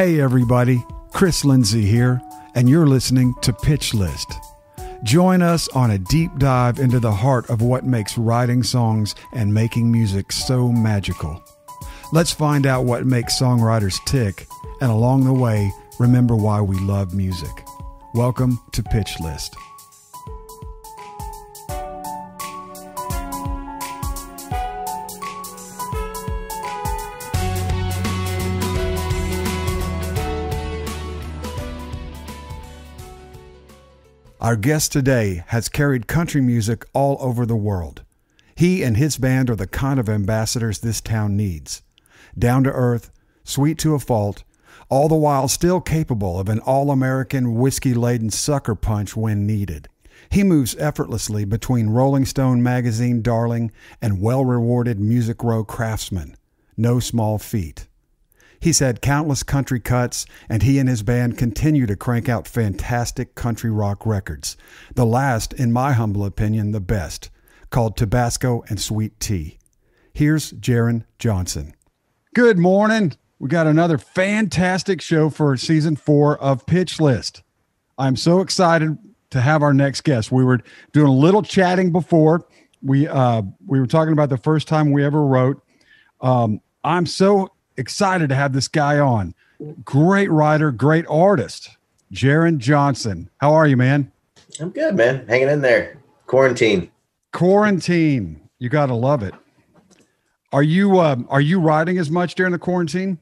Hey, everybody, Chris Lindsey here, and you're listening to Pitch List. Join us on a deep dive into the heart of what makes writing songs and making music so magical. Let's find out what makes songwriters tick, and along the way, remember why we love music. Welcome to Pitch List. Our guest today has carried country music all over the world. He and his band are the kind of ambassadors this town needs. Down to earth, sweet to a fault, all the while still capable of an all American whiskey laden sucker punch when needed. He moves effortlessly between Rolling Stone magazine darling and well rewarded Music Row craftsman. No small feat. He's had countless country cuts, and he and his band continue to crank out fantastic country rock records. The last, in my humble opinion, the best, called Tabasco and Sweet Tea. Here's Jaren Johnston. Good morning. We got another fantastic show for season four of Pitch List. I'm so excited to have our next guest. We were doing a little chatting before. We uh, we were talking about the first time we ever wrote. Um, I'm so excited to have this guy on. Great writer, great artist, Jaren Johnston. How are you, man? I'm good, man. Hanging in there. Quarantine. Quarantine. You got to love it. Are you um, are you writing as much during the quarantine?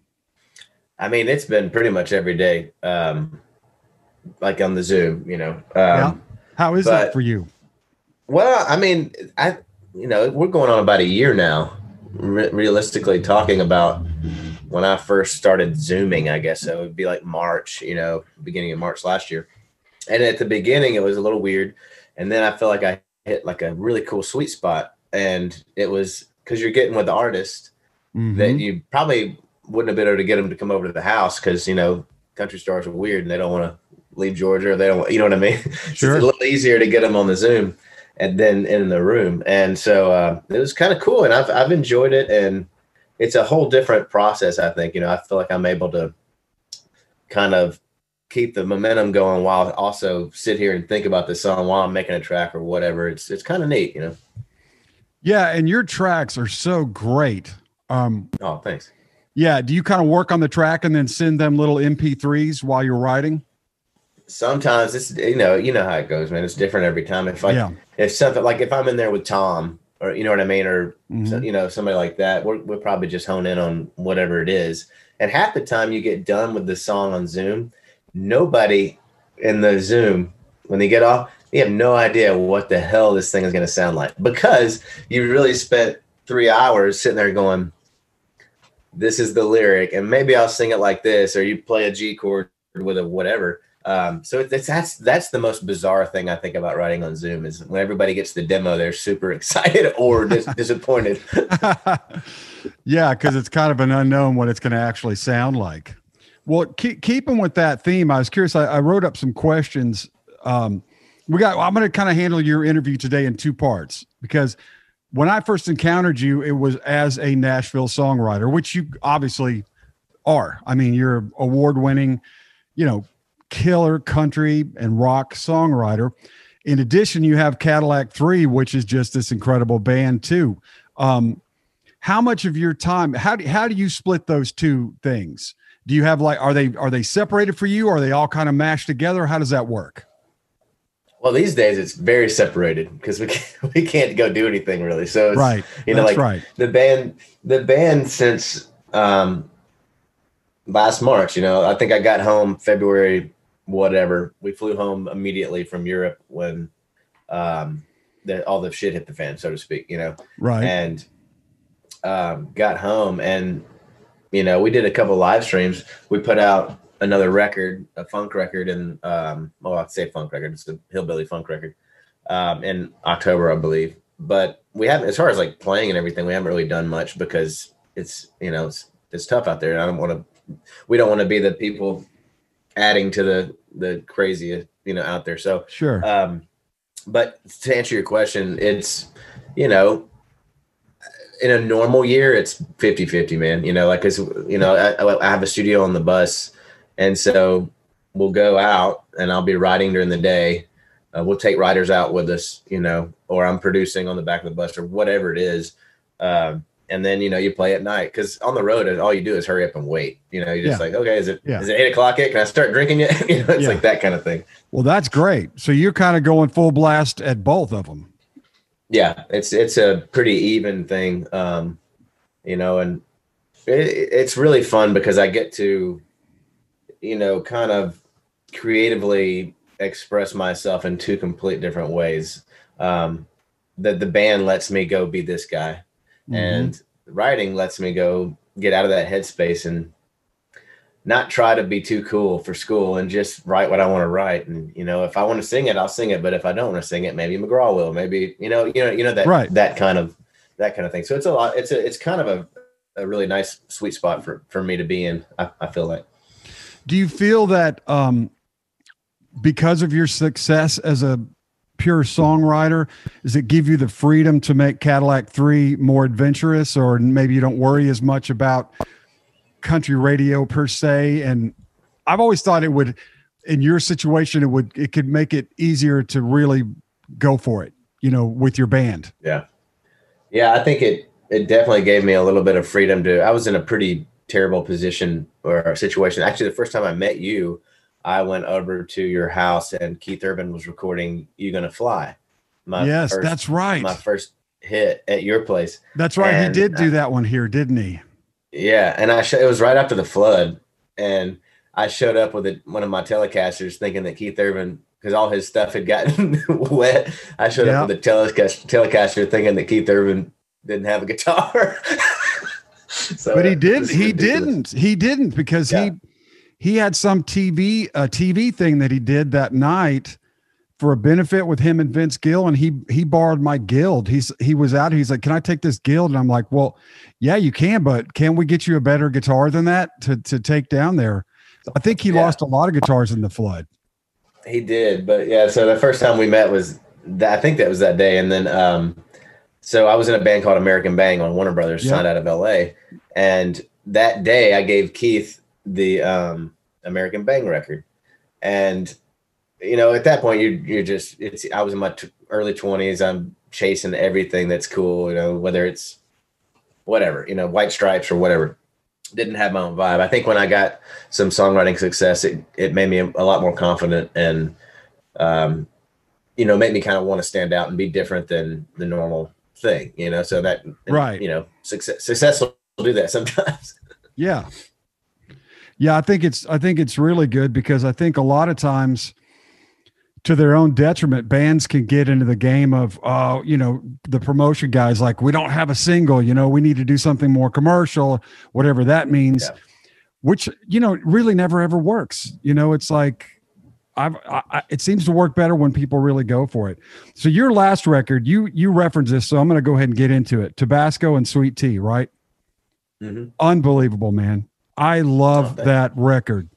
I mean, it's been pretty much every day, um, like on the Zoom. You know. Um, yeah. How is but, that for you? Well, I mean, I you know we're going on about a year now. Re- realistically, talking about when I first started zooming, I guess it would be like March, you know, beginning of March last year. And at the beginning, it was a little weird. And then I felt like I hit like a really cool sweet spot. And it was because you're getting with the artist mm-hmm. that you probably wouldn't have been able to get them to come over to the house because, you know, country stars are weird and they don't want to leave Georgia or they don't, you know what I mean? Sure. it's a little easier to get them on the Zoom and then in the room. And so uh, it was kind of cool. And I've, I've enjoyed it. And, it's a whole different process. I think you know I feel like I'm able to kind of keep the momentum going while also sit here and think about the song while I'm making a track or whatever. It's it's kind of neat, you know. Yeah, and your tracks are so great. Um, oh, thanks. Yeah, do you kind of work on the track and then send them little MP3s while you're writing? Sometimes it's you know you know how it goes, man. It's different every time. If I yeah. if something like if I'm in there with Tom or you know what I mean, or mm-hmm. you know somebody like that, we're we'll probably just hone in on whatever it is. And half the time you get done with the song on Zoom, nobody in the Zoom when they get off, they have no idea what the hell this thing is going to sound like because you really spent three hours sitting there going, "This is the lyric," and maybe I'll sing it like this, or you play a G chord with a whatever um, so it's, that's that's the most bizarre thing I think about writing on Zoom is when everybody gets the demo, they're super excited or dis- disappointed. yeah, because it's kind of an unknown what it's going to actually sound like. Well, keep keeping with that theme, I was curious. I, I wrote up some questions. Um, we got. I'm going to kind of handle your interview today in two parts because when I first encountered you, it was as a Nashville songwriter, which you obviously are. I mean, you're award winning. You know, killer country and rock songwriter. In addition, you have Cadillac 3, which is just this incredible band, too. Um, how much of your time how do, how do you split those two things do you have like are they are they separated for you or are they all kind of mashed together how does that work well these days it's very separated because we can't, we can't go do anything really so right you know That's like right. the band the band since um last march you know i think i got home february whatever. We flew home immediately from Europe when um, the, all the shit hit the fan, so to speak, you know. Right. And um, got home, and you know, we did a couple live streams. We put out another record, a funk record, and um, well, I'd say funk record. It's a hillbilly funk record um, in October, I believe. But we haven't, as far as like playing and everything, we haven't really done much because it's you know it's it's tough out there. I don't want to. We don't want to be the people adding to the the crazy you know out there. So sure. Um, but to answer your question, it's you know in a normal year it's 50 50 man you know like because you know I, I, have a studio on the bus And so we'll go out and I'll be riding during the day. Uh, we'll take riders out with us, you know, or I'm producing on the back of the bus or whatever it is. Um, and then you know you play at night because on the road all you do is hurry up and wait. You know, you're just Yeah. like, okay, is it is Yeah. it eight o'clock yet? Can I start drinking yet? you know, it's Yeah. like that kind of thing. Well, that's great. So you're kind of going full blast at both of them. Yeah, it's it's a pretty even thing, um, you know, and it, it's really fun because I get to, you know, kind of creatively express myself in two complete different ways. Um, that the band lets me go be this guy, Mm-hmm. and writing lets me go get out of that headspace and not try to be too cool for school and just write what I want to write. And you know, if I want to sing it, I'll sing it. But if I don't want to sing it, maybe McGraw will. Maybe you know, you know, you know that Right. that kind of that kind of thing. So it's a lot. It's a it's kind of a, a really nice sweet spot for for me to be in. I, I feel like. Do you feel that um, because of your success as a pure songwriter, does it give you the freedom to make Cadillac 3 more adventurous, or maybe you don't worry as much about country radio per se? And I've always thought it would, in your situation, it would, it could make it easier to really go for it, you know, with your band. Yeah. Yeah, I think it it definitely gave me a little bit of freedom to I was in a pretty terrible position or situation. Actually, the first time I met you, I went over to your house and Keith Urban was recording You Gonna Fly. My yes, first, that's right. my first hit at your place. That's right. and, he did do that one here, didn't he? Yeah, and I sh- it was right after the flood, and I showed up with it, one of my Telecasters, thinking that Keith Urban, because all his stuff had gotten wet. I showed Yeah. up with a telecast- Telecaster, thinking that Keith Urban didn't have a guitar. so but he did he ridiculous. didn't he didn't because Yeah. he he had some tv a tv thing that he did that night for a benefit with him and vince gill and he he borrowed my guild he's he was out he's like can i take this guild and i'm like well yeah you can but can we get you a better guitar than that to to take down there i think he Yeah. lost a lot of guitars in the flood He did, but yeah. So the first time we met was that I think that was that day, and then um, so I was in a band called American Bang on Warner Brothers, Yeah. signed out of L.A. And that day, I gave Keith the um, American Bang record, and you know, at that point, you you're just it's. I was in my t- early twenties. I'm chasing everything that's cool. You know, whether it's whatever, you know, White Stripes or whatever. Didn't have my own vibe. I think when I got some songwriting success, it, it made me a, lot more confident and, um, you know, made me kind of want to stand out and be different than the normal thing, you know? So that, Right. You know, success, success will do that sometimes. Yeah. Yeah, I think it's I think it's really good because I think a lot of times to their own detriment, bands can get into the game of uh, you know, the promotion guys like we don't have a single, you know, we need to do something more commercial, whatever that means. Yeah. Which, you know, really never ever works. You know, it's like I've I, I- it seems to work better when people really go for it. So your last record, you you reference this, so I'm going to go ahead and get into it. Tabasco and Sweet Tea, right? Mhm. unbelievable, man. I love Oh, that record.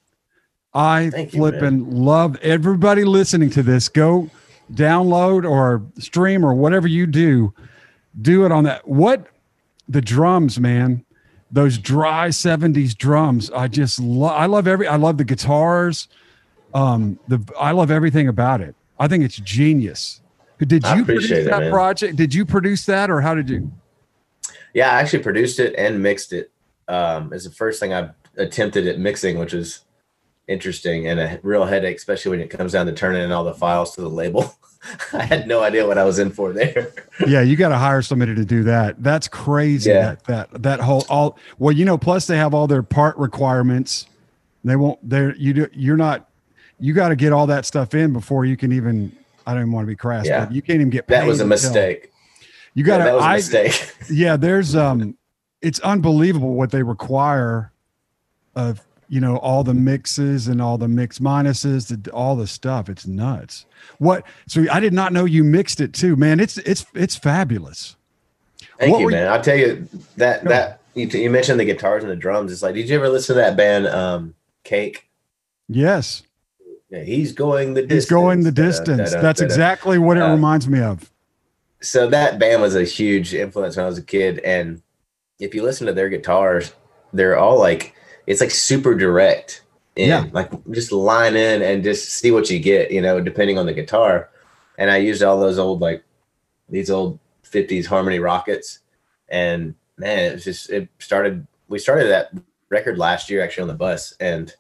I Thank you, flipping love everybody listening to this. Go download or stream or whatever you do. Do it on that. What the drums, man. Those dry 70s drums. I just love I love every I love the guitars. Um the I love everything about it. I think it's genius. Did you produce it, that man. project? Did you produce that or how did you? Yeah, I actually produced it and mixed it. Um, it's the first thing I've attempted at mixing, which is interesting and a real headache, especially when it comes down to turning in all the files to the label. I had no idea what I was in for there. yeah, you got to hire somebody to do that. That's crazy. Yeah. That that that whole all well, you know. Plus, they have all their part requirements. They won't. They're you do. You're not. You got to get all that stuff in before you can even. I don't even want to be crass, Yeah. but you can't even get paid. That was a mistake. You Yeah, got that was to. a I mistake. yeah. There's um. It's unbelievable what they require of you know all the mixes and all the mix minuses, the, all the stuff. It's nuts. What? So I did not know you mixed it too, man. It's it's it's fabulous. Thank What you, were you- man. I'll tell you that that you, you mentioned the guitars and the drums. It's like, did you ever listen to that band, um, Cake? Yes. Yeah, he's going the distance. He's going the distance. da-da, That's da-da. exactly what it Uh, reminds me of. so that band was a huge influence when I was a kid. And if you listen to their guitars, they're all like it's like super direct. in, Yeah. like just line in and just see what you get, you know, depending on the guitar. And I used all those old like these old 50s harmony rockets and man it was just it started we started that record last year actually on the bus and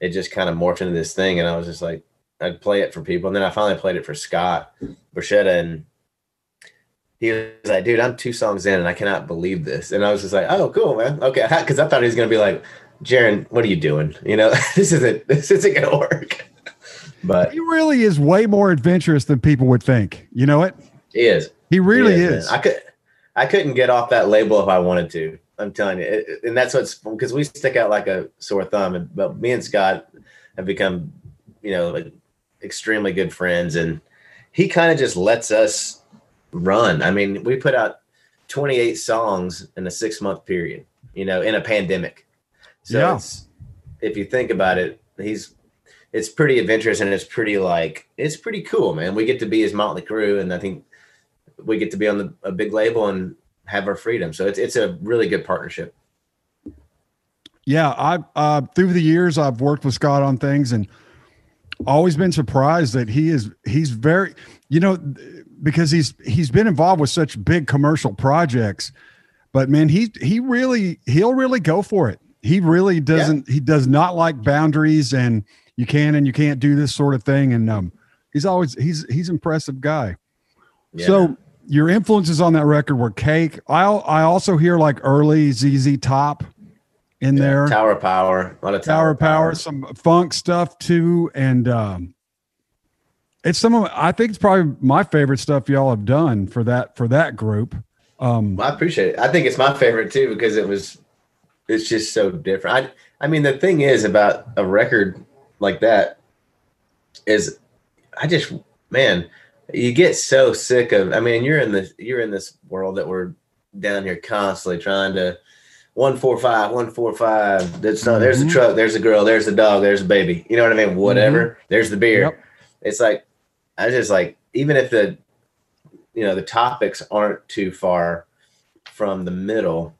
it just kind of morphed into this thing and i was just like i'd play it for people and then i finally played it for scott Borchetta and he was like dude i'm two songs in and i cannot believe this and i was just like oh cool man okay because i thought he was going to be like jaren what are you doing you know this isn't this isn't going to work but He really is way more adventurous than people would think. You know it? he is He really is. man. I could, I couldn't get off that label if I wanted to. I'm telling you, it- and that's what's because we stick out like a sore thumb. And but me and Scott have become, you know, like extremely good friends, and he kind of just lets us run. I mean, we put out 28 songs in a six month period, you know, in a pandemic. So Yeah. it's, if you think about it, he's it's pretty adventurous and it's pretty like it's pretty cool, man. We get to be his Mötley Crüe, and I think we get to be on the, a big label and have our freedom. So it's it's a really good partnership. Yeah, I uh, through the years I've worked with Scott on things and always been surprised that he is he's very you know because he's he's been involved with such big commercial projects, but man he he really he'll really go for it. He really doesn't he does not like boundaries and you can and you can't do this sort of thing and um he's always he's he's impressive guy. Yeah. So your influences on that record were Cake. I I also hear like early ZZ Top in Yeah, there. Tower Power, a lot of Tower Power, some funk stuff too, and um, it's some of I think it's probably my favorite stuff y'all have done for that for that group. Um, I appreciate it. I think it's my favorite too because it was it's just so different. I I mean the thing is about a record like that is I just man, you get so sick of I mean you're in the you're in this world that we're down here constantly trying to one four five, one four five. That's not there's the Mhm. truck, there's the girl, there's the dog, there's the baby. You know what I mean? Whatever. There's the beer. Yep. It's like I just like even if the you know the topics aren't too far from the middle,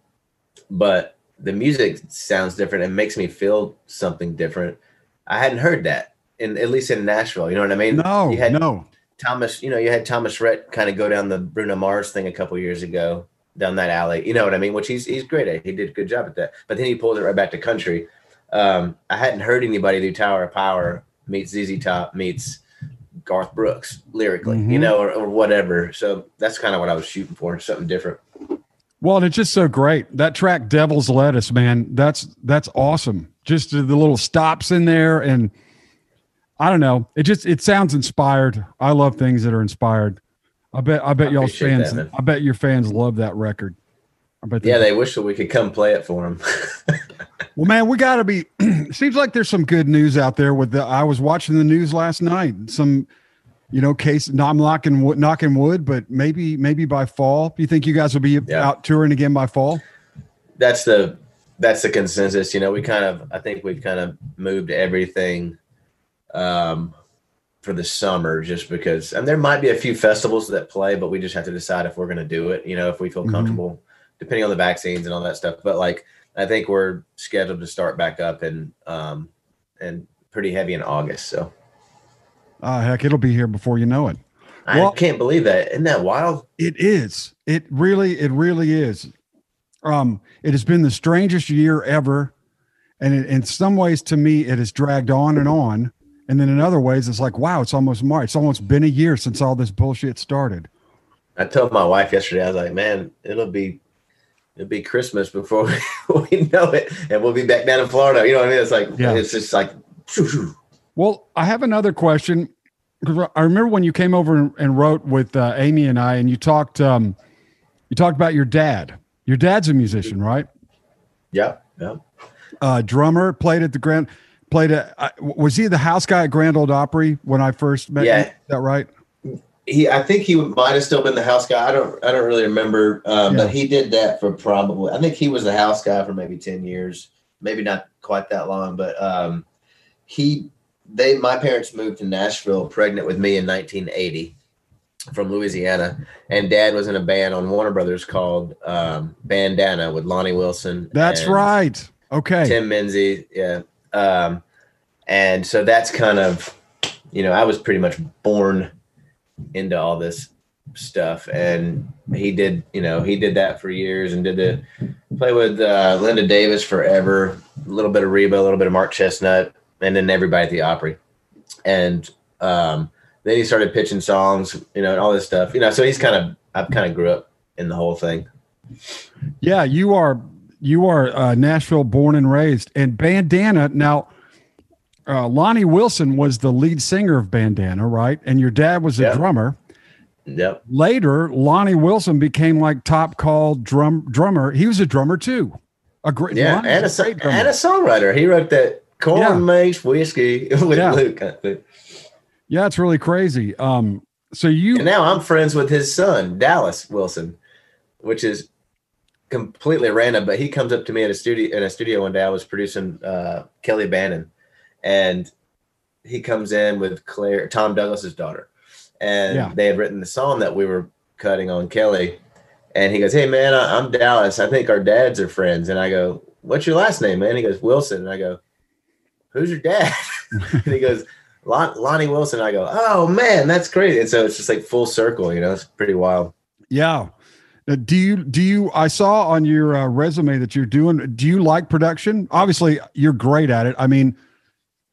but the music sounds different and makes me feel something different. I hadn't heard that in at least in Nashville. You know what I mean? no, you had no, Thomas. You know, you had Thomas Rhett kind of go down the Bruno Mars thing a couple years ago down that alley. You know what I mean? Which he's he's great at. He did a good job at that. But then he pulled it right back to country. Um, I hadn't heard anybody do Tower of Power meets ZZ Top meets Garth Brooks lyrically, you Mhm. know, or, or whatever. So that's kind of what I was shooting for, something different. Well, and it's just so great. That track "Devil's Lettuce," man, that's that's awesome. Just the little stops in there, and I don't know. It just it sounds inspired. I love things that are inspired. I bet I bet I y'all fans. that. I bet your fans love that record. I bet. Yeah, they wish that we could come play it for them. Well, man, we got to be. seems like there's some good news out there. With the, I was watching the news last night. Some, you know, case. No, I'm knocking wood, knocking wood, but maybe maybe by fall. Do you think you guys will be Yeah. out touring again by fall? that's the that's the consensus. You know, we kind of I think we've kind of moved everything um for the summer just because and there might be a few festivals that play, but we just have to decide if we're gonna do it, you know, if we feel Mhm. comfortable, depending on the vaccines and all that stuff. But like I think we're scheduled to start back up and um and pretty heavy in August. So Ah, heck, it'll be here before you know it. I Well- can't believe that. Isn't that wild? It is. It really, it really is. Um, it has been the strangest year ever, and it, in some ways, to me, it has dragged on and on. And then in other ways, it's like, wow, it's almost March. It's almost been a year since all this bullshit started. I told my wife yesterday, I was like, man, it'll be it'll be Christmas before we, know it, and we'll be back down in Florida. You know what I mean? It's like Yeah. it's just like shoo, shoo. Well, I have another question. 'Cause I remember when you came over and, and wrote with uh, Amy and I, and you talked, um, you talked about your dad. Your dad's a musician, right? yeah, yeah. uh, drummer, played at the Grand, played at, uh, was he the house guy at Grand Old Opry when I first met Yeah. you? Is that right? He, I think he might have still been the house guy. I don't, I don't really remember, um, Yeah. but he did that for probably. I think he was the house guy for maybe ten years, maybe not quite that long, but um, he, they, my parents moved to Nashville, pregnant with me in 1980 from Louisiana, and Dad was in a band on Warner Brothers called um, Bandana with Lonnie Wilson. That's right. Okay. Tim Menzies, yeah. Um, and so that's kind of you know i was pretty much born into all this stuff. And he did you know he did that for years and did the play with uh, linda davis forever a little bit of reba a little bit of mark chesnutt and then everybody at the opry. And um, then he started pitching songs you know and all this stuff you know so he's kind of i've kind of grew up in the whole thing. Yeah you are you are uh, nashville born and raised. And bandana now uh, lonnie wilson was the lead singer of bandana right and your dad was a Yep. drummer yep later lonnie wilson became like top call drum drummer he was a drummer too a great yeah and a, a drummer. and a songwriter he wrote that corn Yeah. makes whiskey with Yeah. luke kind of thing. yeah it's really crazy um so you And now I'm friends with his son, Dallas Wilson, which is completely random. But he comes up to me at a studio in a studio one day. I was producing uh, Kelleigh Bannen, and he comes in with Claire, Tom Douglas's daughter, and Yeah. they had written the song that we were cutting on Kelleigh. And he goes, "Hey man, I, I'm Dallas. I think our dads are friends." And I go, "What's your last name, man?" He goes, "Wilson." And I go, "Who's your dad?" and he goes. Lon- Lonnie Wilson. I go, oh man, that's crazy. And so it's just like full circle, you know, it's pretty wild. Yeah. Uh, do you do you? I saw on your uh, resume that you're doing. Do you like production? Obviously, you're great at it. I mean,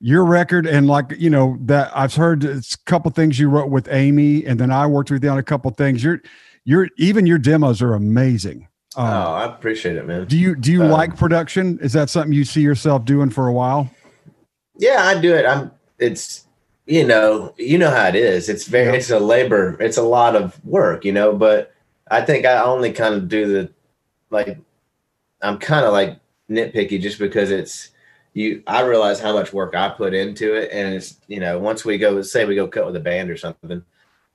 your record and like you know that I've heard it's a couple things you wrote with Amy, and then I worked with you on a couple things. You're you're even your demos are amazing. Um, oh, I appreciate it, man. do you do you um, like production? Is that something you see yourself doing for a while? Yeah, I do it. I'm. It's you know, you know how it is. It's very. Yeah. It's a labor. It's a lot of work, you know. But I think I only kind of do the like. I'm kind of like nitpicky just because it's you. I realize how much work I put into it, and it's you know once we go, say we go cut with a band or something,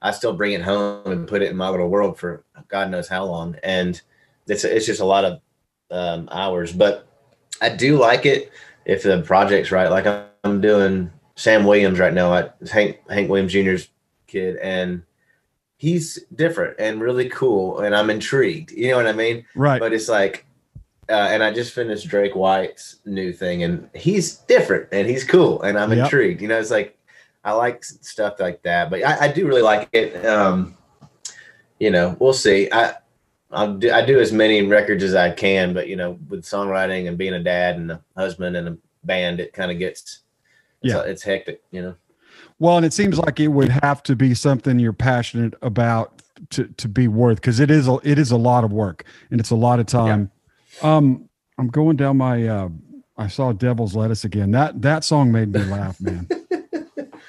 I still bring it home and put it in my little world for God knows how long, and it's it's just a lot of um, hours. But I do like it if the project's right. Like I'm, doing Sam Williams right now. I, Hank Hank Williams Jr.'s kid, and he's different and really cool, and I'm intrigued. You know what I mean? Right. But it's like, uh, and I just finished Drake White's new thing, and he's different and he's cool, and I'm Yep. intrigued. You know, it's like I like stuff like that, but I, I do really like it. Um, you know, we'll see. I I'll do, I do as many records as I can, but you know, with songwriting and being a dad and a husband and a band, it kind of gets it's, Yeah. it's hectic. You know. Well, and it seems like it would have to be something you're passionate about to to be worth because it is a, it is a lot of work and it's a lot of time. Um, I'm going down my. Uh, I saw Devil's Lettuce again. That that song made me laugh, man.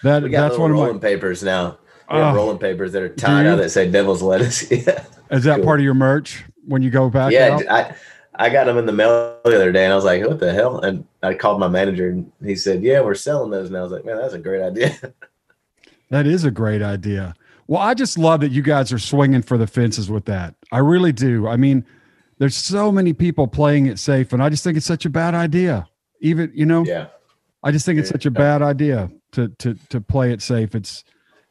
That We got that's one of rolling my. papers now. We Oh. rolling papers that are tied out that say "Devil's Lettuce." yeah. Is that cool. part of your merch when you go back? yeah, out? I I got them in the mail the other day, and I was like, "What the hell?" And I called my manager, and he said, "Yeah, we're selling those." And I was like, "Man, that's a great idea." That is a great idea. Well, I just love that you guys are swinging for the fences with that. I really do. I mean, there's so many people playing it safe, and I just think it's such a bad idea. Even you know, yeah, I just think it's such a bad idea to to to play it safe. It's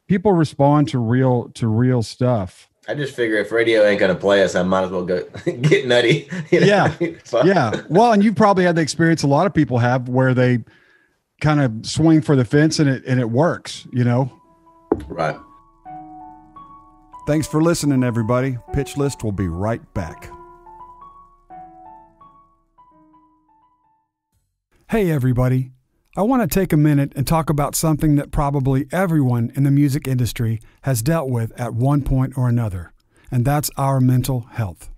people respond to real to real stuff. I just figure if radio ain't gonna play us, I might as well go get nutty. you know? Yeah. Fuck. Yeah. Well, and you probably had the experience a lot of people have where they kind of swing for the fence and it and it works, you know. right. Thanks for listening, everybody. Pitch List will be right back. Hey, everybody. I want to take a minute and talk about something that probably everyone in the music industry has dealt with at one point or another, and that's our mental health.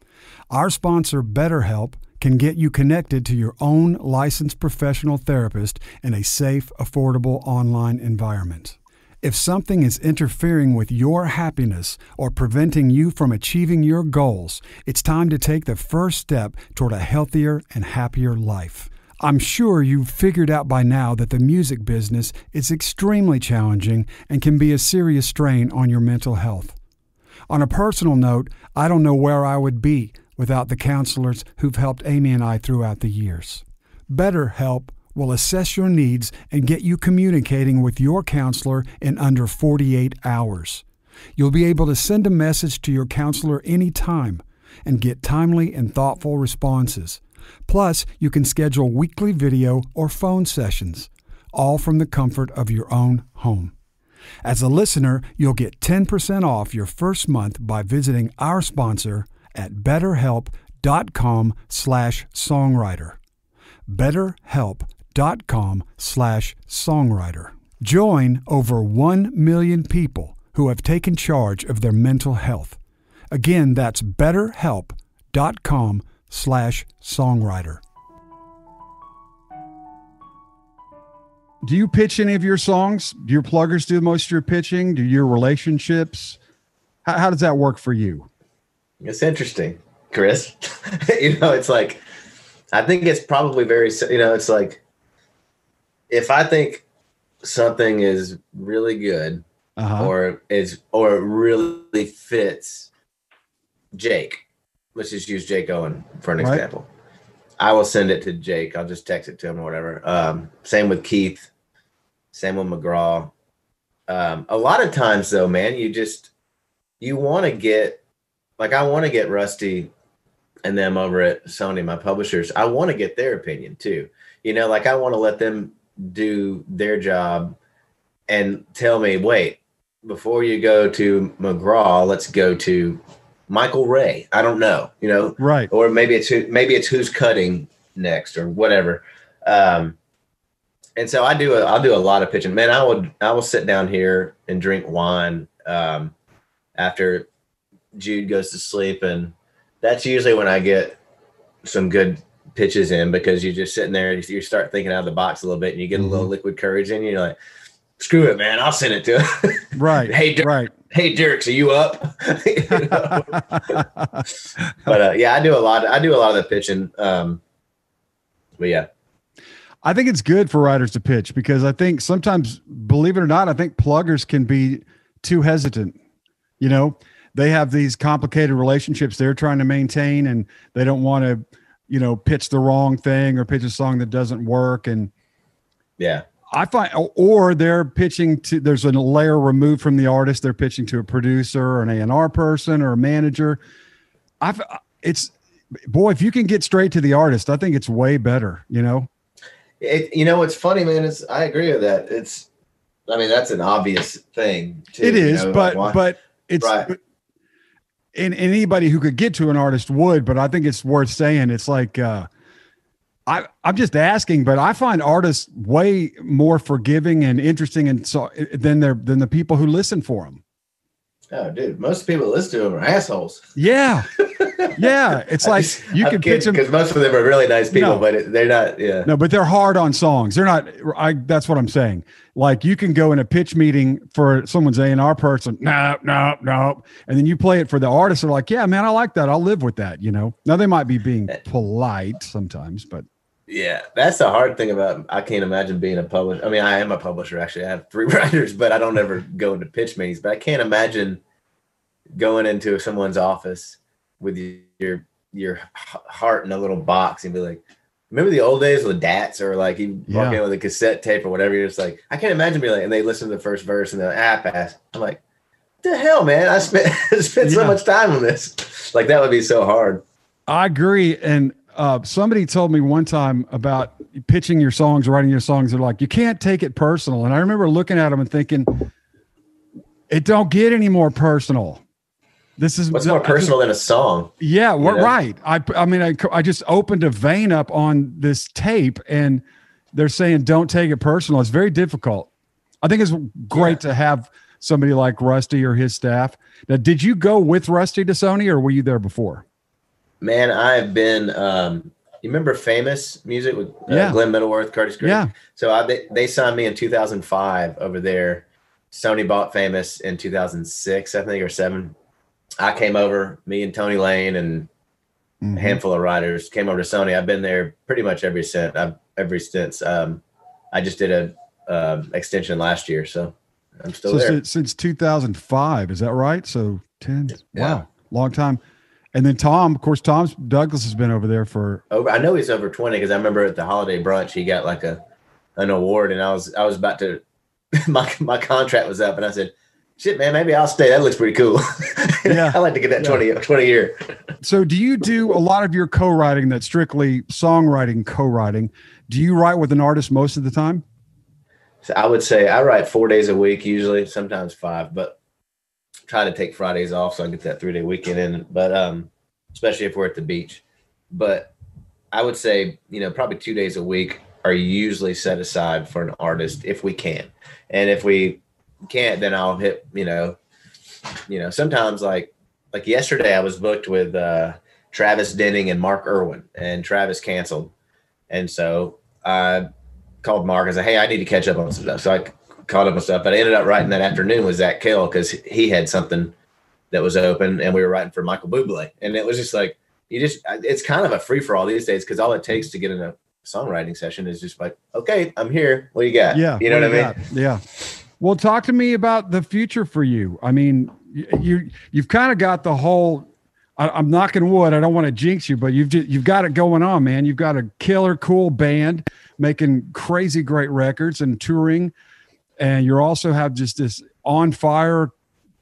Our sponsor, BetterHelp, can get you connected to your own licensed professional therapist in a safe, affordable online environment. If something is interfering with your happiness or preventing you from achieving your goals, it's time to take the first step toward a healthier and happier life. I'm sure you've figured out by now that the music business is extremely challenging and can be a serious strain on your mental health. On a personal note, I don't know where I would be without the counselors who've helped Amy and I throughout the years. BetterHelp will assess your needs and get you communicating with your counselor in under 48 hours. You'll be able to send a message to your counselor anytime and get timely and thoughtful responses. Plus, you can schedule weekly video or phone sessions. all from the comfort of your own home. As a listener, you'll get 10% off your first month by visiting our sponsor at betterhelp.com slash songwriter. betterhelp.com slash songwriter. Join over 1 million people who have taken charge of their mental health. Again, that's betterhelp.com slash songwriter. Do you pitch any of your songs? Do your pluggers do most of your pitching? Do your relationships? How, how does that work for you? It's interesting, Chris. you know, it's like, I think it's probably very, you know, it's like, if I think something is really good uh-huh. or is, or really fits Jake, let's just use Jake Owen for an right. example. I will send it to Jake. I'll just text it to him or whatever. Um, same with Keith. Same with McGraw. Um, a lot of times though, man, you just you want to get like I want to get Rusty and them over at Sony, my publishers. I want to get their opinion too. You know, like I want to let them do their job and tell me, wait, before you go to McGraw, let's go to Michael Ray. I don't know, you know, right? Or maybe it's who, maybe it's who's cutting next or whatever. Um, and so I do a, I'll do a lot of pitching. Man, I would I will sit down here and drink wine um, after Jude goes to sleep, and that's usually when I get some good pitches in because you're just sitting there, and you start thinking out of the box a little bit, and you get mm-hmm. a little mm-hmm. liquid courage in you. You're like, screw it, man, I'll send it to him. Right. hey, Dirk, right hey Derek, are you up? but uh, yeah, I do a lot. I do a lot of the pitching. Um, but yeah, I think it's good for writers to pitch because I think sometimes, believe it or not, I think pluggers can be too hesitant. You know, they have these complicated relationships they're trying to maintain, and they don't want to, you know, pitch the wrong thing or pitch a song that doesn't work. And yeah, I find, or they're pitching to. There's a layer removed from the artist. They're pitching to a producer or an A and R person or a manager. I've, it's boy, if you can get straight to the artist, I think it's way better. You know. It, you know, it's funny, man. It's I agree with that. It's, I mean, that's an obvious thing. Too, it is, you know, but like but it's. Right. And, and anybody who could get to an artist would, but I think it's worth saying. It's like uh, I, I'm just asking, but I find artists way more forgiving and interesting and so than their than the people who listen for them. Oh, dude, most people that listen to them are assholes. Yeah, yeah. It's like just, you can pitch them because most of them are really nice people, no, but they're not. Yeah, no, but they're hard on songs. They're not. I. That's what I'm saying. Like you can go in a pitch meeting for someone's A and R person. No, no, no, and then you play it for the artist. They're like, yeah, man, I like that. I'll live with that. You know. Now they might be being eh. polite sometimes, but yeah, that's the hard thing about. I can't imagine being a publisher. I mean, I am a publisher actually. I have three writers, but I don't ever go into pitch meetings. But I can't imagine going into someone's office with your your heart in a little box and be like, remember the old days with DATs or like you yeah. walk in with a cassette tape or whatever. You're just like, I can't imagine being like, and they listen to the first verse and they're like, ah, pass. I'm like, the hell, man! I spent spent yeah. so much time on this. Like that would be so hard. I agree, and uh, somebody told me one time about pitching your songs, writing your songs. They're like, you can't take it personal. And I remember looking at them and thinking, it don't get any more personal. This is what's more personal just, than a song. Yeah, we're right. I, I mean, I, I just opened a vein up on this tape and they're saying, don't take it personal. It's very difficult. I think it's great yeah. to have somebody like Rusty or his staff. Now, did you go with Rusty to Sony or were you there before? Man, I've been. Um, you remember Famous Music with uh, yeah. Glenn Middleworth, Curtis Green? Yeah. So I, they, they signed me in 2005 over there. Sony bought Famous in 2006, I think, or seven. I came over, me and Tony Lane and mm-hmm. a handful of writers came over to Sony. I've been there pretty much every since. I've every since. Um, I just did a uh, extension last year, so I'm still so there since, since 2005. Is that right? So 10. Yeah. Wow, long time. And then Tom, of course, Tom's Douglas has been over there for. Over, I know he's over twenty because I remember at the holiday brunch he got like a an award, and I was I was about to my my contract was up, and I said, "Shit, man, maybe I'll stay. That looks pretty cool." Yeah, I like to get that yeah. 20, 20 year. so, do you do a lot of your co-writing that's strictly songwriting, co-writing? Do you write with an artist most of the time? So I would say I write four days a week usually, sometimes five, but try to take Fridays off so I get that three day weekend in. But um, especially if we're at the beach. But I would say, you know, probably two days a week are usually set aside for an artist if we can. And if we can't, then I'll hit, you know, you know, sometimes like like yesterday I was booked with uh Travis Denning and Mark Irwin and Travis canceled. And so I called Mark and said, Hey, I need to catch up on some stuff. So I caught up on stuff, but I ended up writing that afternoon with Zach Kale because he had something that was open and we were writing for Michael Bublé. And it was just like, you just, it's kind of a free for all these days because all it takes to get in a songwriting session is just like, okay, I'm here. What do you got? Yeah. You know what, what I mean? Got? Yeah. Well, talk to me about the future for you. I mean, you, you've kind of got the whole, I, am knocking wood. I don't want to jinx you, but you've just, you've got it going on, man. You've got a killer, cool band making crazy great records and touring. And you also have just this on fire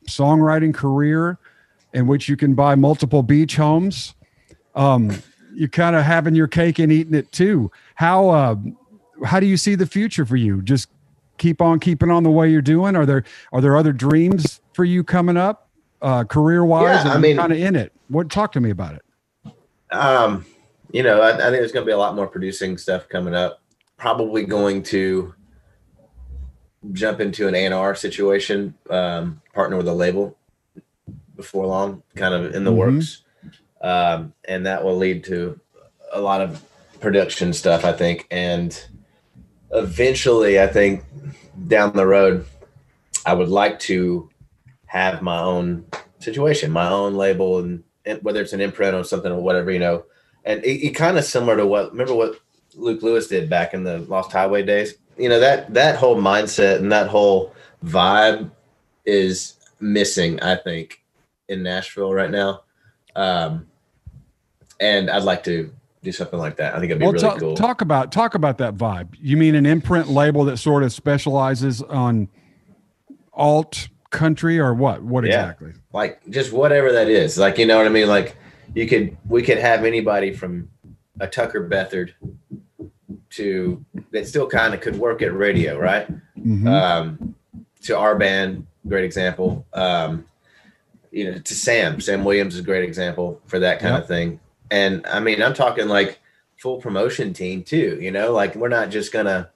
songwriting career in which you can buy multiple beach homes. Um, you're kind of having your cake and eating it too. How uh, how do you see the future for you? Just keep on keeping on the way you're doing. Are there are there other dreams for you coming up, uh, career wise? Yeah, I mean, kind of in it. What talk to me about it? Um, you know, I, I think there's going to be a lot more producing stuff coming up. Probably going to jump into an A&R situation, um, partner with a label before long, kind of in the mm-hmm. works. Um, and that will lead to a lot of production stuff, I think. And eventually, I think down the road, I would like to have my own situation, my own label, and, and whether it's an imprint or something or whatever, you know. And it, it kind of similar to what remember what Luke Lewis did back in the Lost Highway days you know that that whole mindset and that whole vibe is missing i think in nashville right now. Um and i'd like to do something like that. I think it'd be well, really talk, cool. talk about talk about that vibe. You mean an imprint label that sort of specializes on alt country or what? What yeah. exactly? Like just whatever that is. Like you know what i mean? Like you could we could have anybody from a tucker beathard to that still kind of could work at radio, right? Mm-hmm. Um, to our band, great example. Um, you know, to Sam, Sam Williams is a great example for that kind of thing. And I mean, I'm talking like full promotion team too. You know, like we're not just gonna,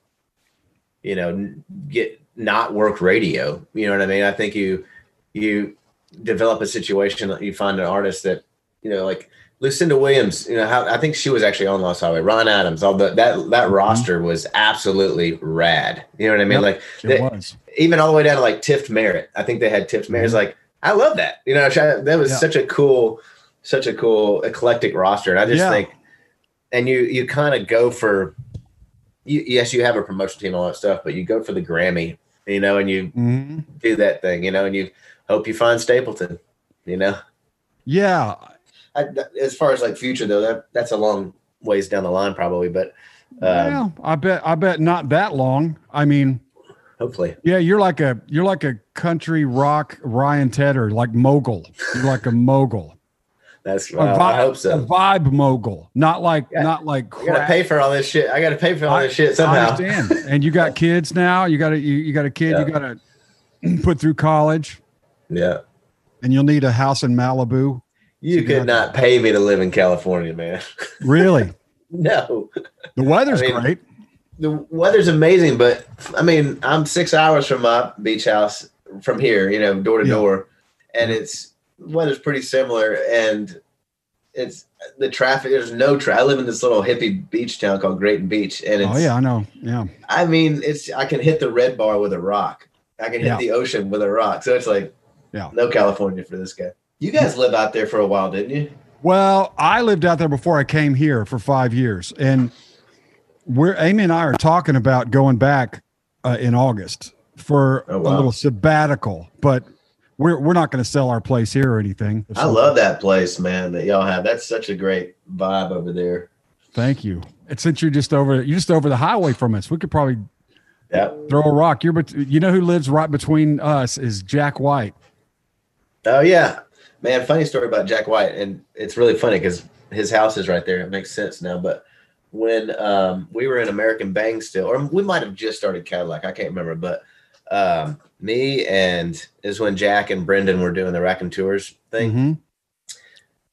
you know, get not work radio. You know what I mean? I think you you develop a situation that you find an artist that you know like Lucinda Williams, you know, how, I think she was actually on Lost Highway. Ryan Adams, all the, that that mm-hmm. roster was absolutely rad. You know what I mean? Yep, like they, even all the way down to like Tift Merritt. I think they had Tift Merritt. Mm-hmm. Like I love that. You know, that was yeah. such a cool, such a cool eclectic roster. And I just yeah. think, and you you kind of go for, you, yes, you have a promotion team, all that stuff, but you go for the Grammy, you know, and you mm-hmm. do that thing, you know, and you hope you find Stapleton, you know. Yeah, I, as far as like future though, that that's a long ways down the line probably, but um, yeah, I bet I bet not that long. I mean, hopefully, yeah, you're like a you're like a country rock Ryan Tedder, like mogul. You're like a mogul. That's well, I hope so. A vibe mogul, not like yeah. not like. Crap. I gotta pay for all this shit. I gotta pay for all I, this shit somehow. I understand. and you got kids now. You got a you, you got a kid. Yeah. You got to put through college. Yeah. And you'll need a house in Malibu. You could not pay me to live in California, man. Really? no. The weather's I mean, great. The weather's amazing, but I mean, I'm six hours from my beach house from here, you know, door to yeah. door, and it's weather's pretty similar, and it's the traffic. There's no traffic. I live in this little hippie beach town called Grayton Beach, and oh yeah, I know. Yeah. I mean, it's I can hit the red bar with a rock. I can hit yeah. the ocean with a rock. So it's like, yeah, no California for this guy. You guys live out there for a while, didn't you? Well, I lived out there before I came here for five years, and we're Amy and I are talking about going back uh, in August for oh, wow. a little sabbatical, but we're we're not going to sell our place here or anything. I love that place, man. That y'all have. That's such a great vibe over there. Thank you. And since you're just over, you're just over the highway from us. We could probably yeah. throw a rock. You're, but you know who lives right between us is Jack White. Oh yeah, Man, funny story about Jack White, and it's really funny because his house is right there. It makes sense now. But when um, we were in American Bang still, or we might have just started Cadillac. I can't remember, but um, me and is when Jack and Brendan were doing the Raconteurs thing. Mhm.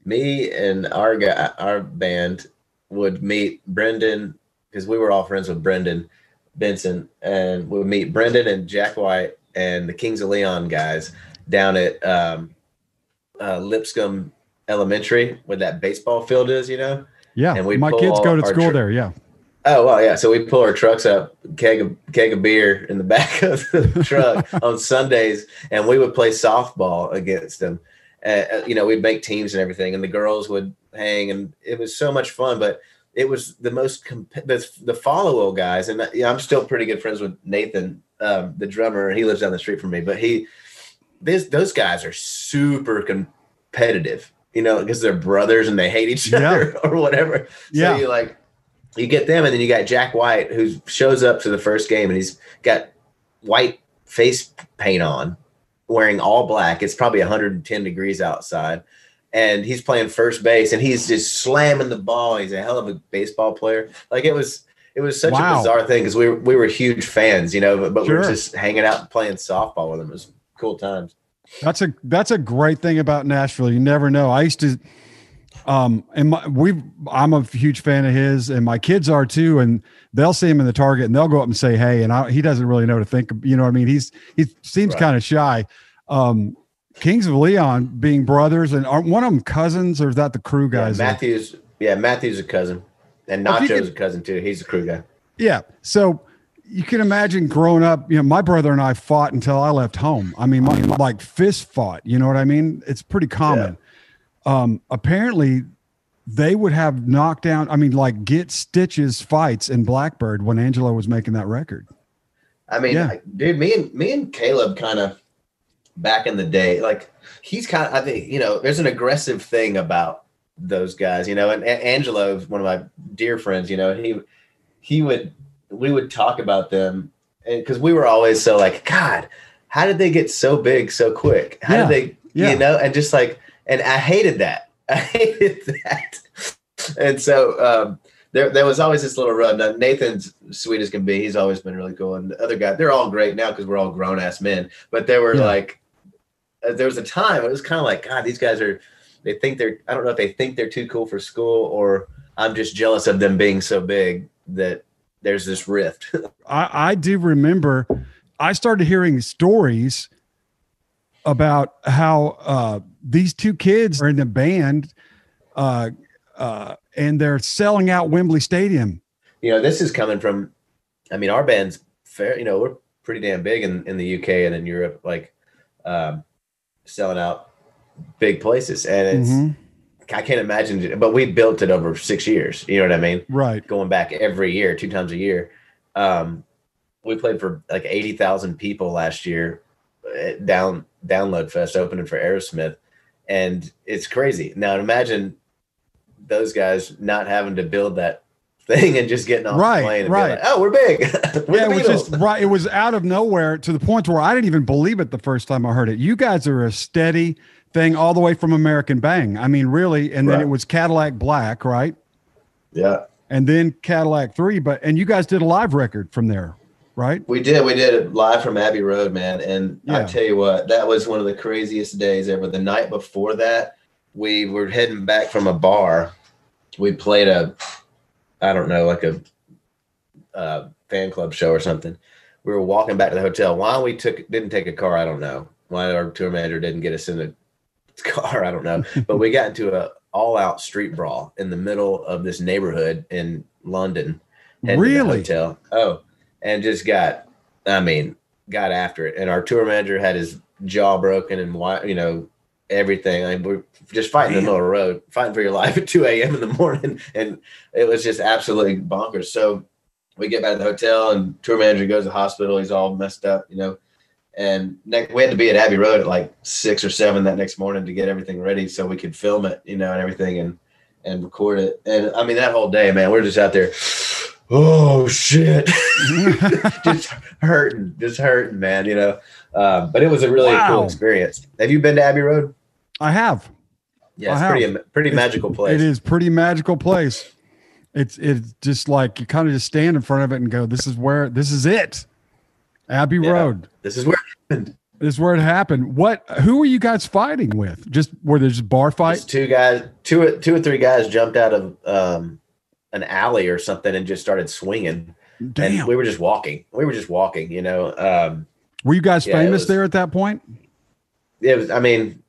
Me and our guy, our band would meet Brendan because we were all friends with Brendan Benson, and we would meet Brendan and Jack White and the Kings of Leon guys down at um, uh, Lipscomb Elementary, where that baseball field is. You know. Yeah, And we my kids go to school tr- there. Yeah, Oh well, yeah. So we pull our trucks up, keg of, keg of beer in the back of the truck on Sundays, and we would play softball against them. Uh, uh, you know, we'd make teams and everything, and the girls would hang, and it was so much fun. But it was the most comp- the, the Followill guys, and uh, yeah, I'm still pretty good friends with Nathan, um, the drummer, he lives down the street from me. But he, this those guys are super competitive, you know, because they're brothers and they hate each Yeah. other or whatever. So Yeah. you like you get them, and then you got Jack White who shows up to the first game, and he's got white face paint on, wearing all black. It's probably 110 degrees outside, and he's playing first base, and he's just slamming the ball. He's a hell of a baseball player. Like it was. It was such Wow. a bizarre thing because we were, we were huge fans, you know, but, but we were just hanging out and playing softball with him. It was cool times. that's a that's a great thing about Nashville. You never know. I used to, um, and my, we I'm a huge fan of his, and my kids are too. And they'll see him in the Target, and they'll go up and say, "Hey," and I, he doesn't really know to think. You know, what I mean, he's he seems Right. kind of shy. Um, Kings of Leon being brothers, and aren't one of them cousins, or is that the crew Yeah, guys? Matthews, yeah, Matthews a cousin, and Nacho's could- a cousin too. He's a crew guy. Yeah. So you can imagine growing up, you know, my brother and I fought until I left home. I mean, my, like fist fought, you know what I mean? It's pretty common. Um, apparently they would have knocked down, I mean, like get stitches fights in Blackbird when Angelo was making that record. I mean, Yeah. I- dude, me and me and Caleb kind of back in the day, like he's kind of, I think, you know, there's an aggressive thing about those guys, you know, and A- Angelo, one of my dear friends, you know, he he would we would talk about them because we were always so like, God, how did they get so big so quick? How Yeah. did they, Yeah. you know, and just like, and I hated that. I hated that. And so um, there, there was always this little run. Now, Nathan's sweet as can be. He's always been really cool. And the other guy, they're all great now because we're all grown ass men. But there were Yeah. like, uh, there was a time it was kind of like, God, these guys are, they think they're, I don't know if they think they're too cool for school or I'm just jealous of them being so big that there's this rift. I, I do remember I started hearing stories about how uh, these two kids are in a band uh, uh, and they're selling out Wembley Stadium. you know, this is coming from, I mean, our band's fair, you know, we're pretty damn big in, in the UK and in Europe, like um, selling out big places. And it's, Mhm. I can't imagine, but we built it over six years. You know what I mean? Right. Going back every year, two times a year. Um, we played for like 80,000 people last year at down download fest opening for Aerosmith. And it's crazy. Now imagine those guys not having to build that thing and just getting off Right, the plane and right. like, oh, we're big. we're yeah, it was just right. It was out of nowhere to the point where I didn't even believe it the first time I heard it. You guys are a steady thing all the way from American Bang. I mean, really. And then Right. it was Cadillac Black, right? yeah. And then Cadillac Three. But and you guys did a live record from there, right? We did. We did it live from Abbey Road, man. And I tell you what, that was one of the craziest days ever. The night before that, we were heading back from a bar. We played a, I don't know, like a, uh fan club show or something. We were walking back to the hotel. Why we took didn't take a car, I don't know. Why our tour manager didn't get us in a car, I don't know. but we got into a all out street brawl in the middle of this neighborhood in London. heading to the Really? hotel. Oh, and just got, I mean, got after it. And our tour manager had his jaw broken and why, you know, everything. I mean, we're just fighting in the middle of the road, fighting for your life at 2 a.m. in the morning. And it was just absolutely bonkers. So we get back to the hotel and tour manager goes to the hospital. He's all messed up, you know. And next, we had to be at Abbey Road at like six or seven that next morning to get everything ready so we could film it, you know, and everything and and record it. And I mean that whole day, man, we're just out there. Oh shit, just hurting, just hurting, man. You know, um, but it was a really Wow. cool experience. Have you been to Abbey Road? I have. Yeah, it's pretty pretty magical place. It is pretty magical place. It's it's just like you kind of just stand in front of it and go, "This is where this is it." Abbey Yeah. Road. This is where happened. This is where it happened. What? Who were you guys fighting with? Just were there just bar Just fights? two guys, two two or three guys jumped out of um, an alley or something and just started swinging. Damn. And we were just walking. We were just walking. You know, um, were you guys Yeah, famous was- there at that point? it was. I mean,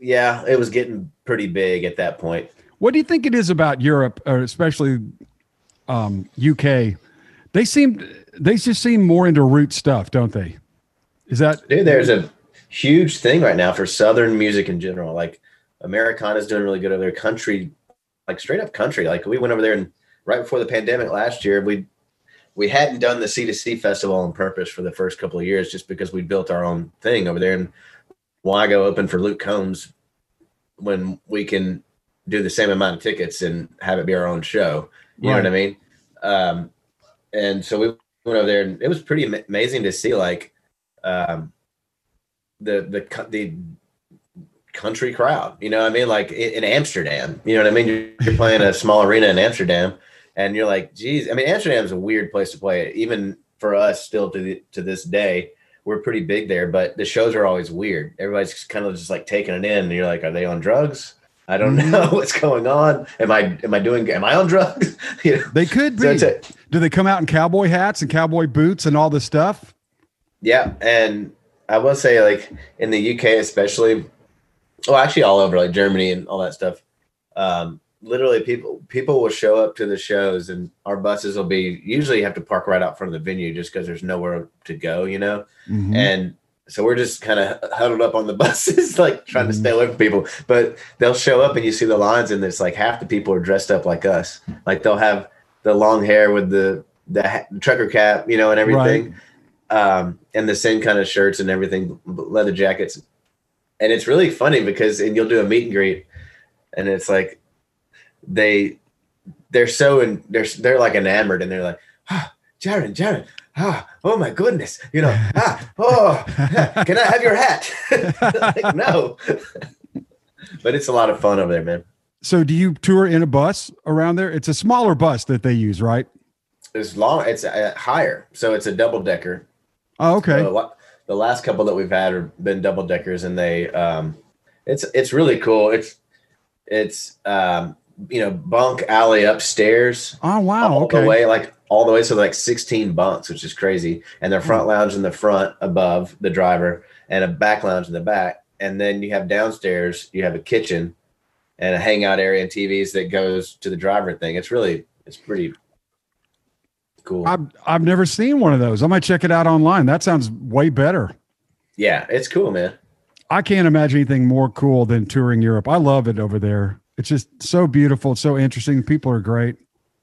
yeah, it was getting pretty big at that point. What do you think it is about Europe, or especially um, UK? They seem they just seem more into root stuff, don't they? Is that Dude, there's a huge thing right now for Southern music in general. Like Americana's doing really good over there. Country, like straight up country. Like we went over there and right before the pandemic last year, we we hadn't done the C to C festival on purpose for the first couple of years just because we built our own thing over there. And why go open for Luke Combs when we can do the same amount of tickets and have it be our own show? You Right. know what I mean? Um, and so we went over there, and it was pretty amazing to see like um, the the the country crowd. You know what I mean? Like in, Amsterdam. You know what I mean? You're, you're playing a small arena in Amsterdam, and you're like, geez. I mean, Amsterdam's a weird place to play. Even for us, still to the, to this day, we're pretty big there. But the shows are always weird. Everybody's kind of just like taking it in, and you're like, are they on drugs? I don't Mhm. know what's going on. Am I am I doing? Am I on drugs? you know. they could be? So a, do they come out in cowboy hats and cowboy boots and all this stuff? Yeah, and I will say, like in the UK, especially, well, actually all over, like Germany and all that stuff. Um, literally, people people will show up to the shows, and our buses will be usually have to park right out front of the venue just because there's nowhere to go, you know. Mhm. And so we're just kind of huddled up on the buses, like trying to stay away from people. But they'll show up, and you see the lines, and it's like half the people are dressed up like us. Like they'll have the long hair with the the ha- trucker cap, you know, and everything um, and the same kind of shirts and everything, leather jackets. And it's really funny because and you'll do a meet and greet, and it's like they they're so and they're they're like enamored, and they're like, ah, Jared, Jared, ah, oh my goodness, you know, ah, oh, can I have your hat? like, no, but it's a lot of fun over there, man. So do you tour in a bus around there? It's a smaller bus that they use, right? It's long, it's uh, higher, so it's a double decker. Oh, okay. The, the last couple that we've had have been double deckers, and they, um, it's it's really cool. It's it's um, you know bunk alley upstairs Oh, wow. all Okay. the way, like all the way, so like sixteen bunks, which is crazy. And their Hmm. front lounge in the front above the driver, and a back lounge in the back, and then you have downstairs you have a kitchen and a hangout area and TVs that goes to the driver thing. It's really it's pretty cool. I've I've never seen one of those. I might check it out online. That sounds way better. yeah, it's cool, man. I can't imagine anything more cool than touring Europe. I love it over there. It's just so beautiful. It's so interesting. People are great.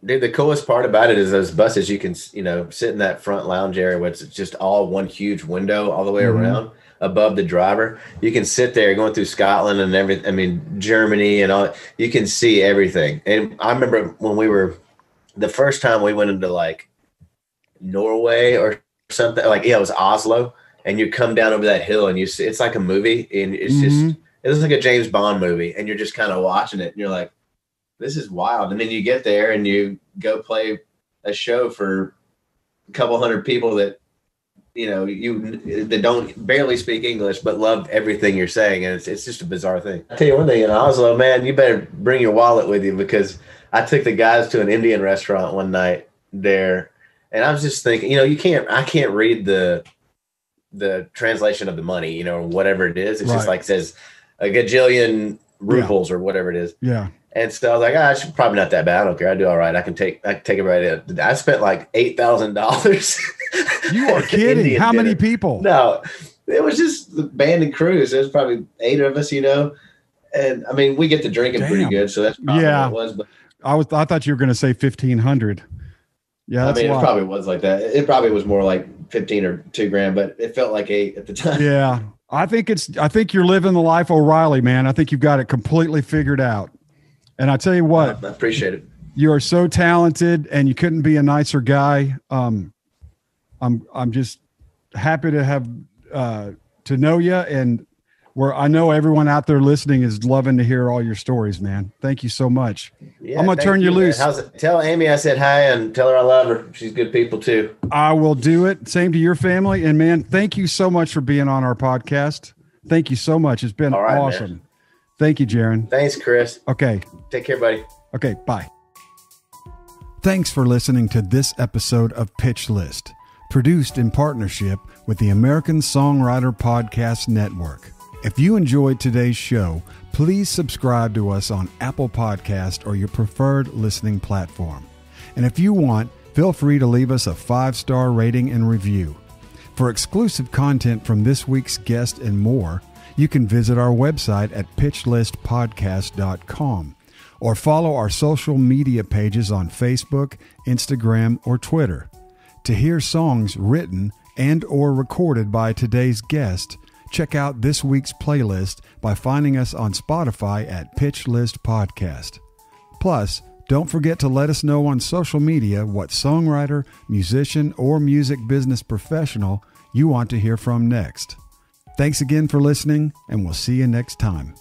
Dude, the coolest part about it is those buses. You can, you know, sit in that front lounge area where it's just all one huge window all the way Mhm. around above the driver. You can sit there going through Scotland and everything. I mean, Germany and all. You can see everything. And I remember when we were the first time we went into like Norway or something. Like yeah, it was Oslo, and you come down over that hill and you see it's like a movie, and it's just Mhm. it looks like a James Bond movie, and you're just kind of watching it, and you're like, "This is wild." And then you get there and you go play a show for a couple hundred people that you know you that don't barely speak English but love everything you're saying, and it's it's just a bizarre thing. I tell you one thing in Oslo, man, you better bring your wallet with you because I took the guys to an Indian restaurant one night there, and I was just thinking, you know, you can't, I can't read the the translation of the money, you know, whatever it is. It's just like says a gajillion rubles or whatever it is. Yeah. And so I was like, ah, it's probably not that bad. I don't care. I do all right. I can take I can take it right in. I spent like eight thousand dollars. You are kidding. How many people? No, it was just the band and crews. There's probably eight of us, you know. And I mean, we get to drinking pretty good, so that's probably Yeah. what it was. But I was I thought you were going to say 1500. Yeah, I mean, it probably was like that. It probably was more like fifteen or two grand, but it felt like eight at the time. Yeah. I think it's I think you're living the life O'Reilly, man. I think you've got it completely figured out. And I tell you what, I appreciate it. you are so talented and you couldn't be a nicer guy. Um I'm I'm just happy to have uh to know you and Where I know everyone out there listening is loving to hear all your stories, man. Thank you so much. Yeah, I'm gonna turn you man. loose. How's it? Tell Amy I said hi and tell her I love her. She's good people too. I will do it. Same to your family. And man, thank you so much for being on our podcast. Thank you so much. It's been right, man. awesome. Thank you, Jaren. Thanks, Chris. Okay. Take care, buddy. Okay. Bye. Thanks for listening to this episode of Pitch List, produced in partnership with the American Songwriter Podcast Network. If you enjoyed today's show, please subscribe to us on Apple Podcast or your preferred listening platform. And if you want, feel free to leave us a five-star rating and review. For exclusive content from this week's guest and more, you can visit our website at pitchlistpodcast.com or follow our social media pages on Facebook, Instagram, or Twitter. To hear songs written and or recorded by today's guest, check out this week's playlist by finding us on Spotify at Pitch List Podcast. Plus, don't forget to let us know on social media what songwriter, musician, or music business professional you want to hear from next. Thanks again for listening, and we'll see you next time.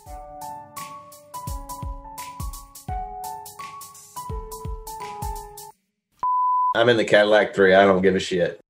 I'm in the Cadillac 3. I don't give a shit.